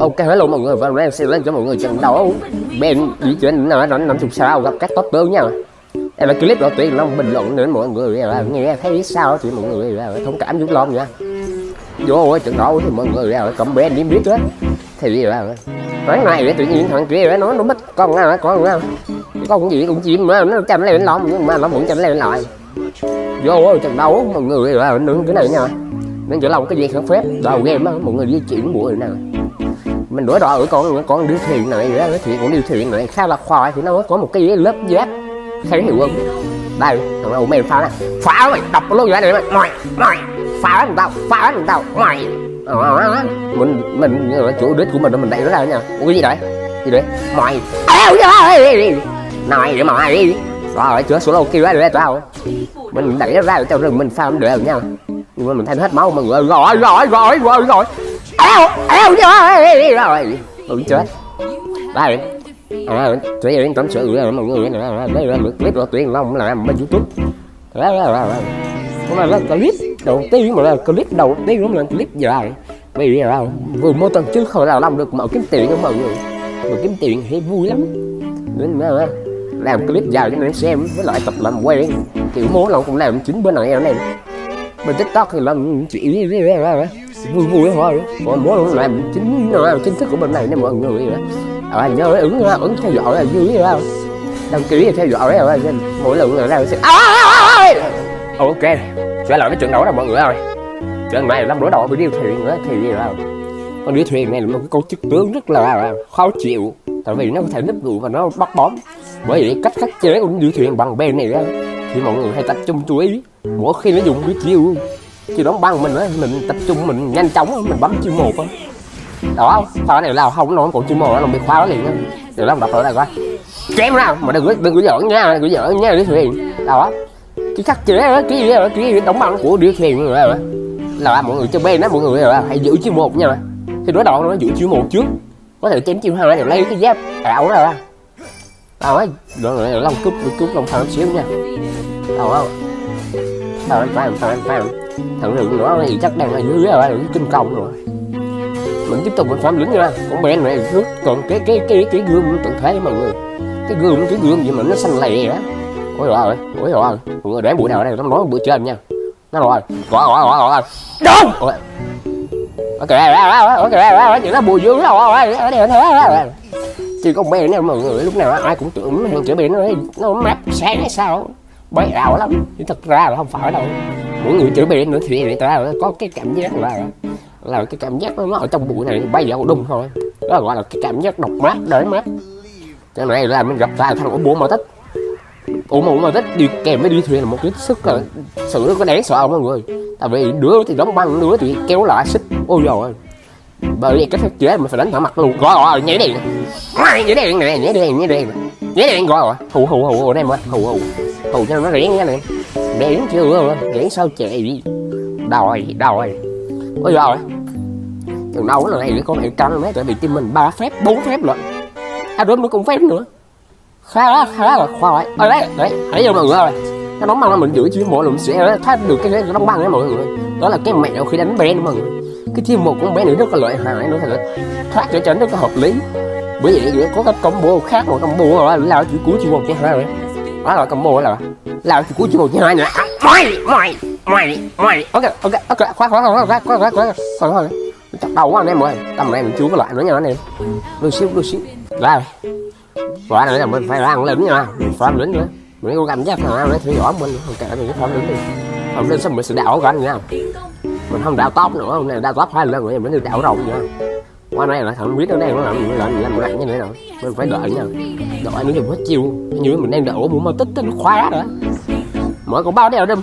Ok, hello mọi người, và em xin lên cho mọi người trận đấu. Ben di chuyển nào đó năm chục sao gặp các top tướng nha. Em là clip đầu tiên, nó bình luận đến mọi người là nghe thấy sao thì mọi người là thông cảm giúp lon nha. Vô trận đấu thì mọi người là cầm Ben điểm biết á. Thì là nói này tự nhiên thằng kia nó nó mất con nào con nào con gì cũng chim mà, nó chăm lên lon nhưng mà nó vẫn chăm lên lại. Vô trận đấu, mọi người là đứng cái này nha. Nên chỗ lòng cái gì không phép, đầu game á, mọi người di chuyển buổi nào mình đuổi đòi ở con con điêu thiện này đó thiện cũng điêu thiện này. Khá là khoai? Thì nó có một cái lớp giáp thấy hiểu không đây, thằng nào mày phá này phá mày đập luôn vậy này. Mày mày mày phá thằng tao, phá thằng tao. Mày ờ, ờ, ờ. mình mình chủ đích của mình mình đẩy nó ra nha. Cái gì đấy gì đấy mày này, để mày rồi chữa số lâu kêu ra để tao. Mình đẩy nó ra để cho rừng mình farm được nha. Nhưng mà mình thay hết máu, mọi người rồi rồi rồi rồi rồi eo eo rồi chết đây à, tự nhiên tâm sự rồi mọi người đây là clip đầu tiên long làm bên youtube. Đó đó đó đó là clip đầu tiên mà là clip đầu tiên cũng là clip dài. Vì là vừa mô tần chứ không nào làm được mở kiếm tiền cho mọi người. Mở kiếm tiền thấy vui lắm. Nên mà làm clip dài cho nên xem với lại tập làm quay. Kiểu muốn long cũng làm chính bên này này. Bên tiktok thì làm chuyện vui vui thôi mỗi muốn làm chính là chính thức của bên này nên mọi người à, nhớ ứng ứng theo dõi là vui ra đăng ký theo dõi rồi mỗi lần người ra sẽ à, à, à, ok trở lại cái trận đấu là mọi người rồi, trận này là đối đầu với điêu thuyền nữa thì gì rồi con điêu thuyền này là một cái câu chức tướng rất là khó chịu. Tại vì nó có thể nấp ngủ và nó bắt bóng. Bởi vậy cách khắc chế của điêu thuyền bằng bên này ra thì mọi người hay tập trung chú ý. Mỗi khi nó dùng cái chiêu chiêu đóng băng mình á mình tập trung mình nhanh chóng mình bấm chiêu một á đó pha này là không nó còn chiêu một nó bị khóa nó liền á được lắm đọc ở đây coi chém ra mà đừng đừng có giỡn nha đừng có giỡn nha đứa thuyền đó cái khắc chế đó cái gì đó cái gì đóng băng của đứa thuyền người rồi là mọi người chơi bên đó mọi người là hãy giữ chiêu một nha thì đối đầu nó giữ chiêu một trước có thể chém chiêu hai để lấy cái giáp ảo ra đó rồi long cúp cúp long thằng xíu nha tao không phải phải phải phải thằng lượng nữa thì chắc đang ở dưới rồi cái kinh công rồi mình tiếp tục mình phạm lĩnh ra con bé này rút còn cái cái cái cái gương tự thế mọi người cái gương cái gương gì mà nó xanh lè á ôi rồi ôi rồi mọi người để buổi nào đây nó nói bữa trên nha nó rồi rồi rồi rồi rồi đúng ok ok chuyện nó bùi dương rồi ở đây thế chứ con bé này mọi người lúc nào ai cũng tưởng hàng chữa bệnh nó nó mát sáng hay sao bé ảo lắm chứ thật ra là không phải đâu những người chữa đến nữa thì người ta à, có cái cảm giác là là cái cảm giác nó ở trong bụi này, bay vào đúng thôi. Đó gọi là cái cảm giác độc mát đỡ mát. Cái này là mình gặp ra thằng ổ bố mà thích. Ổ bố mà thích đi kèm với đi thuyền là một cái sức ờ, là sự nó có đáng sợ mọi người. Tại vì đứa thì đóng băng, đứa thì kéo lại xích. Ôi rồi bởi vì cái phép chế mình phải đánh thẳng mặt luôn. Gọi rồi nhảy đèn. Nhảy đèn này nhảy đèn nhảy đèn. Nhảy đèn gọi rồi hù hù hù hù đây mà hù hù. Hù cho nó rẽn nghe này biển chưa rồi sao chạy đi đòi đòi. Ôi rồi từ đâu cái này để con này căng mấy tại vì team mình ba phép bốn phép rồi. À đúng nó cũng phép nữa. Khá là khá là khoai ở ờ, đấy đấy thấy vô mọi người ơi cái nóng băng là mình giữ chiêu một lần sẽ thoát được cái cái băng đấy mọi người. Đó là cái mẹo khi đánh bé mọi người. Cái chiêu một của bé nữa rất là lợi hại nữa thật, thoát cho tránh rất là hợp lý. Bởi vậy có cái combo khác một combo là lao chữ cuối chiêu một cái hai rồi đó là combo là lao chữ cuối chiêu một chiêu hai nữa. Mày mày mày mày. Ok ok ok. Khoan khoan khoan khoan khoan khoan khoan khoan. Khoan chặt đầu quá anh em ơi. Tầm này mình chưa có lại nữa nha, anh em. Đôi xíu đôi xíu. Ra. Rồi này là mình phải ăn lính nha. Mình phải ăn lính nữa. Mình có cảm giác là nó theo dõi mình. Không kệ mình cái phải lính đi. Không nên xong mình sẽ đảo cả anh nha. Mình không đảo tóc nữa. Hôm nay đảo tóc hai lần rồi, mình đi đảo rồng nha. Qua này là thằng biết nó đang nó làm làm làm lại như thế nào. Mình phải đợi nha. Đợi nó dùng hết chiêu như mình đang đợi muốn mà tích nó khóa rồi mỗi con bao đeo đâm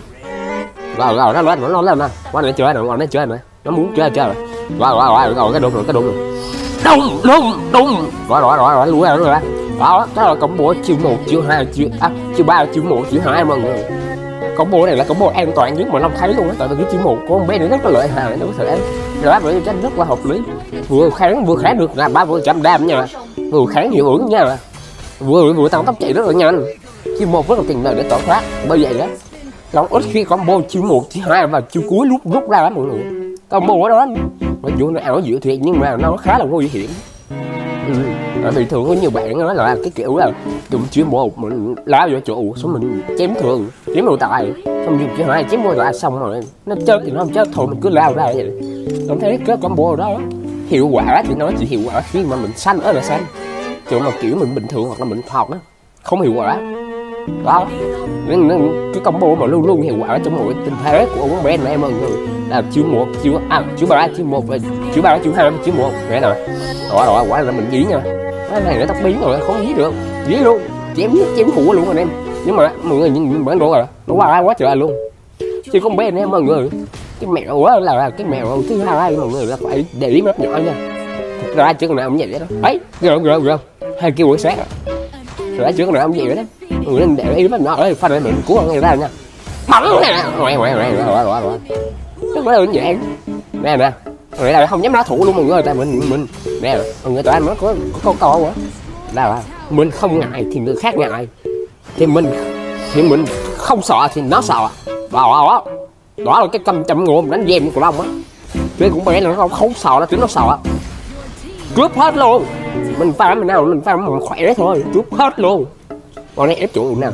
rồi rồi nó lên nó lên nè qua này chơi rồi qua này chơi rồi. Nó muốn chơi chơi rồi. Rồi rồi rồi rồi cái đụng rồi cái đụng rồi đụng đụng đụng. Rồi rồi rồi rồi lùi rồi rồi đó đó là combo chiều một chiều hai chiều à, chiều ba chiều một chiều hai mọi người. Combo này là combo an toàn nhất mà long thấy luôn á tại vì cái chiều một của con bé này rất là lợi hại nó có thể rồi bởi tranh rất là hợp lý. Vừa kháng vừa kháng được là ba phần trăm đam nha. Vừa kháng hiệu ứng nha. Vừa vừa tăng tốc chạy rất là nhanh chiêu một rất là tiền lời để tỏ thoát. Bởi vậy đó lòng ít khi combo chiêu một chiêu hai và chiêu cuối lúc rút ra lắm mọi người. Combo ở đó mặc dù nó ảo dữ thiệt, nhưng mà nó khá là nguy hiểm ừ. vì thường có nhiều bạn nói là cái kiểu là dùng chữ một mình lá vô chỗ xong mình chém thường, chém đồ tài. Xong dùng chữ hai, chém đồ tài xong rồi, nó chết thì nó không chết, thôi mình cứ lao ra vậy. Cảm thấy cái combo đó, hiệu quả thì nó chỉ hiệu quả khi mà mình xanh ở là xanh chứ mà kiểu mình bình thường hoặc là mình học á, không hiệu quả đó. Nên, nên cái combo mà luôn luôn hiệu quả trong mỗi tình thế của ông bé này em mọi người là chữ một chữ à chữ ba chữ một và chữ ba chữ hai chữ một. Nghe rồi đó rồi quả là mình dí nha. Cái này nó tóc biến rồi không dí được. Dí luôn chém chém phụ luôn anh em. Nhưng mà mọi người nhìn bản đồ rồi nó quá quá trời luôn. Chứ con bé này mọi người. Cái mẹo quá là, là cái mẹo thứ hai mọi người là phải để ý mắt nhỏ nha. Thật ra chứ còn nào cũng vậy đó. Ấy rồi rồi rồi hai kêu buổi sáng rồi chứ còn nào cũng vậy đó. Ừ, người nên để ý với nó ở đấy pha để mình cứu người ra nha. Bắn nè. Ngoe ngoe ngoe rồi rồi rồi rất là đơn giản. Nè nè. Người là không dám nói thủ luôn mọi người tại mình mình nè mọi người tụi anh nó có có câu câu quá. Là mình không ngại thì người khác ngại. Thì mình thì mình không sợ thì nó sợ. Đó đó đó là cái cầm chậm ngụm đánh dèm của long á. Chứ cũng bé là nó không, không sợ nó chứ nó sợ. Cướp hết luôn. Mình pha mình nào mình pha mình khỏe đấy thôi. Cướp hết luôn bọn này ép chủ nào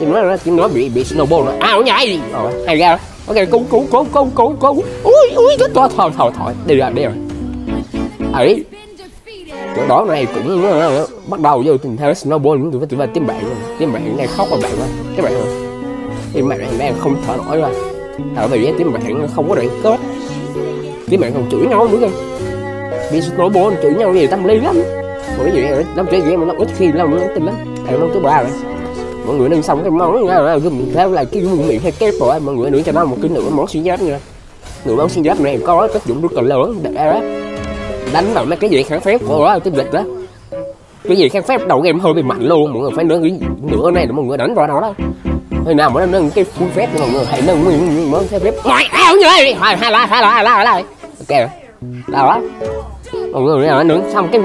thì nó nó nó bị bị snowball nó à nó nhảy rồi ờ, hay ra. Ok cứu cứu cứu cứu cứu cứu. Ui ui cái to thôi thôi thôi. Đi rồi đi rồi. À, Ấy chỗ đó này cũng uh, bắt đầu vô tình theo snowball cũng tụi tụi bạn tiếng bạn tiếng bạn này khóc rồi bạn ơi. Các bạn ơi. Team bạn này đang không thở nổi rồi. Tại vì tiếng bạn không có đoạn kết. Tiếng bạn còn chửi nhau nữa cơ. Vì snowball chửi nhau về tâm lý lắm. Bởi vì nó chơi game nó ít khi lâu nó tin lắm tại nó thứ ba rồi mọi người nên xong cái món rồi gừng theo là cái gừng miệng hay kép rồi mọi người nữa cho nó một cái nửa món xuyên giáp nha. Nửa món xuyên giáp này có tác dụng rất là lớn, để đó đánh vào mấy cái gì kháng phép của đó cái lịch đó cái gì kháng phép đầu game hơi bị mạnh luôn, mọi người phải nâng cái nửa này để mọi người đánh vào nó đó. Hồi nào mà nâng cái full phép mọi người hãy nâng nguyên món phép phép. Ngoài à, áo như vậy? Hai hai lại hai lại hai lại ok đó mọi người nào nướng xong cái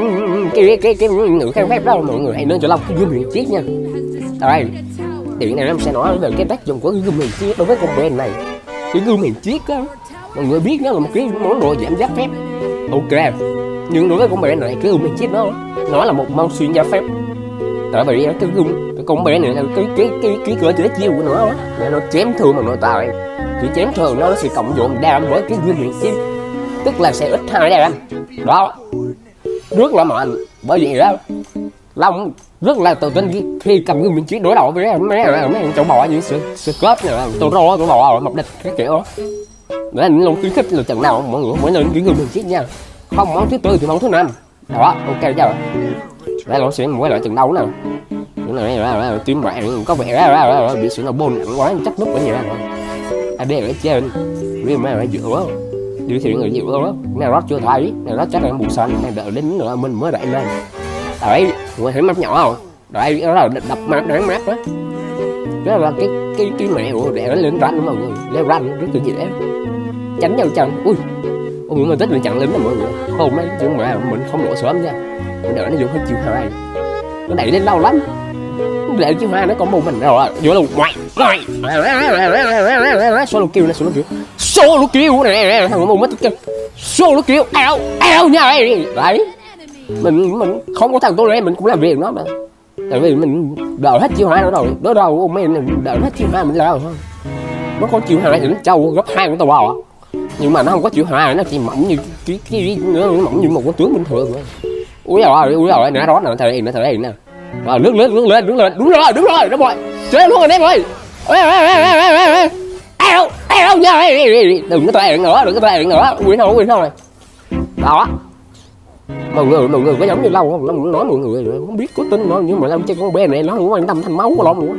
cái cái cái nướng kháng phép đó mọi người hãy nướng cho lòng cái dương miệng chiếc nha. Đây điện này em sẽ nói về cái tác dụng của cái gương miền chiếc đối với con brand này. Cái gương miền chiếc á mọi người biết nó là một cái món đồ giảm giá phép. Ok nhưng đối với con brand này cái gương miền chiếc nó nó là một món xuyên giá phép. Tại vì cái gương cái con bé này là cái cái cái cái cửa chữa chiêu của nó á nó chém thường mà nội tại chỉ chém thường nó, nó sẽ cộng dồn đam với cái gương miền chiếc tức là sẽ ít hai đây em đó. Rất là mạnh bởi vì đó, long rất là tự tin khi cầm cái miếng chiến đối đầu với mấy mấy mấy chỗ bò như sự sự cớp này tôi rô tôi bò mập địch cái kiểu. Đó để anh luôn khuyến khích là trận nào mọi người, mỗi lần cái người mình chiến nha. Không món thứ tư thì món thứ năm. Đó, ok chưa? Đây là sẽ mỗi loại trận đấu nào. Những này là team bạn, có vẻ ra ra bị sự là bồn nặng quá, chắc nút ở nhà. Rồi à đây ở trên. Vì mấy ở giữa điều thiện người nhiều đó này rót chưa thấy này rót chắc là bù xanh này đợi đến nữa mình mới đẩy lên đấy người thấy mắt nhỏ không đấy đó là đập mắt đáng mát đó đó là cái cái cái mẹ của để lên ranh mọi người leo ranh rất là dễ tránh nhau chân ui ôi mà tích là chặn lính là mọi người không mấy chứ mà mình không lộ sớm nha mình đợi nó vô hết chiều hai nó đẩy lên lâu lắm để chứ hai nó có một mình rồi vô luôn ngoài ngoài solo kêu nó này luôn kêu solo kêu này thằng mù mất kêu lúc kêu ao ao nha đấy mình mình không có thằng tôi này mình cũng làm việc nó mà. Tại vì mình đợi hết chiều hai nữa rồi. Đó đâu ông mình đợi hết chiều hai mình lao thôi nó có chiều hai thì nó trâu gấp hai của tao bò à. nhưng mà nó không có chiều hai, nó chỉ mỏng như cái cái nữa nó mỏng như một con tướng bình thường thôi. Ui rồi ui rồi nè đó nè, thằng đây nè, thằng đây nè. Rồi, lướt lướt lướt lên đúng lên. Đúng rồi đúng rồi đúng rồi. Chơi luôn rồi em ơi eo đừng có tệ nữa đừng có tệ nữa quyển thôi quyển thôi đó mọi người mọi người có giống như lâu không lâu nói mọi người không biết có tin không? nhưng mà lâu chơi con bé này nó không quan tâm thành máu của long nữa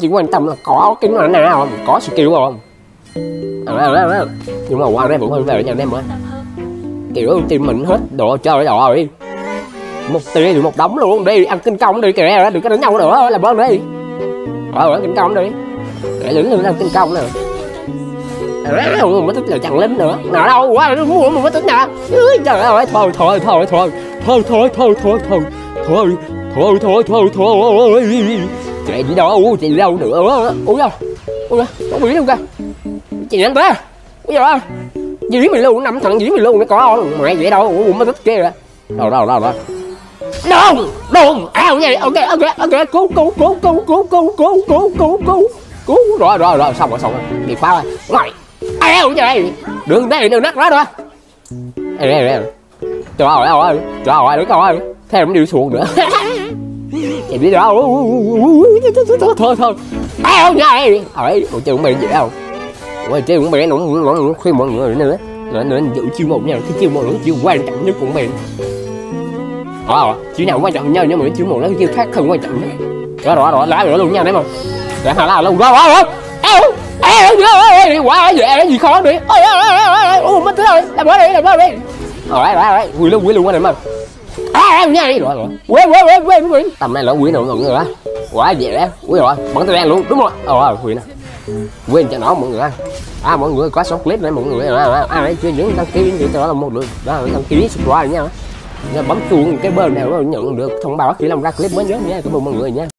chỉ quan tâm là có cái nó nào không có skill không à, nhưng mà qua đây vẫn hơi về nhà anh em ơi kiểu tìm mình hết đồ chơi rồi một tiền được một đống luôn đi ăn kinh công đi kìa đừng có đánh nhau nữa làm ơn đi rồi kinh công đi để lưỡng lên ăn kinh công nè rồi mới tính là chẳng lính nữa nào đâu quá muốn mà mới tính nè trời ơi thôi thôi thôi thôi thôi thôi thôi thôi thôi thôi thôi thôi thôi thôi chị đi đâu chị đi đâu nữa ui đâu ui đâu không biết luôn kìa chị nhanh tới ui giờ dĩ mình luôn năm thằng dĩ mình luôn nó có không mày vậy đâu ủa mới thích kia rồi đâu đâu đâu đâu đùng đùng ao vậy ok ok ok cứu cứu cứu cứu cứu cứu cứu cứu cứu cứu cứu rồi rồi rồi xong rồi xong rồi bị phá rồi ngồi ao ai đường đây đường nát đó rồi đây đây đây trời ơi trời ơi trời ơi đứng coi theo nó đi xuống nữa thì biết đâu thôi thôi thôi ao ai ấy một cũng mày dễ không Ôi, chơi cũng mày nó nó nó khuyên mọi người nữa nữa nữa giữ chiêu một nha cái chiêu một nó chiêu quan trọng nhất của mình ờ chiêu nào quan trọng nhau nhưng mà chiêu một nó chiêu khác không quan trọng nữa đó đó đó lá rồi luôn nha đấy mà để hà la luôn đó đó ơi quá dễ gì khó đi ôi ôi mất rồi làm đó đi làm đó đi rồi rồi rồi quỳ luôn quỳ luôn qua em mà à nha đi rồi rồi quỳ quỳ quỳ quỳ quỳ tầm này là quỳ nào mọi người á quá dễ đấy quỳ rồi bắn tay đen luôn đúng rồi ờ quỳ nè quên cho nó mọi người ăn, à mọi người có sốt clip này mọi người à, à, đấy chưa những đăng ký thì đó là một lượt đó là đăng ký subscribe nha nha bấm chuông cái bên nào nhận được thông báo khi làm ra clip mới nhớ nha cảm ơn mọi người nha